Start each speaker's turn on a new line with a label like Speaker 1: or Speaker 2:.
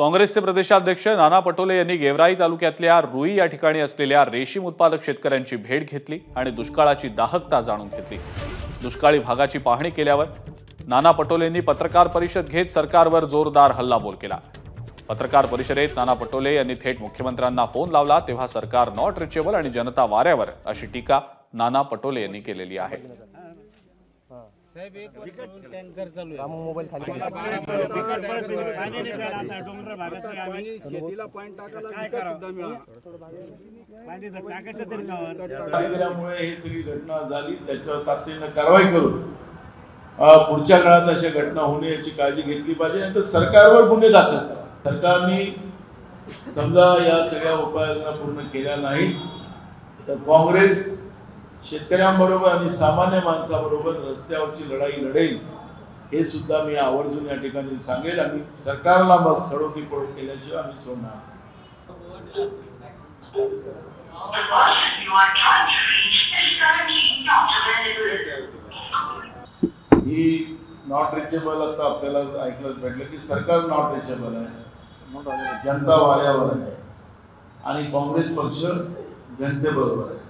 Speaker 1: काँग्रेसचे प्रदेशाध्यक्ष नाना पटोले यांनी गेवराई तालुक्यातल्या रुई या ठिकाणी असलेल्या रेशीम उत्पादक शेतकऱ्यांची भेट घेतली आणि दुष्काळाची दाहकता जाणून घेतली. दुष्काळी भागाची पाहणी केल्यावर नाना पटोलेंनी पत्रकार परिषद घेत सरकारवर जोरदार हल्लाबोल केला. पत्रकार परिषदेत नाना पटोले यांनी थेट मुख्यमंत्र्यांना फोन लावला तेव्हा सरकार नॉट रिचेबल आणि जनता वाऱ्यावर अशी टीका नाना पटोले यांनी केलेली आहे.
Speaker 2: शेतीला पाणी टाकायला
Speaker 3: ही सगळी घटना झाली. त्याच्यावर तातडीनं कारवाई करून पुढच्या काळात अशा घटना होणे याची काळजी घेतली पाहिजे. नंतर सरकारवर गुन्हे दाखल करा. सरकारने समजा या सगळ्या उपाययोजना पूर्ण केल्या नाहीत तर काँग्रेस शेतकऱ्यांबरोबर आणि सामान्य माणसाबरोबर रस्त्यावरची लढाई लढेल हे सुद्धा मी आवर्जून या ठिकाणी सांगेल. आणि सरकारला मग सडोकी पळू केल्याशिवाय आम्ही सोडणार ही नॉट रिचेबल आता आपल्याला ऐकलंच भेटलं की सरकार नॉट रिचेबल आहे. जनता वाऱ्यावर आहे. आणि काँग्रेस पक्ष जनतेबरोबर आहे.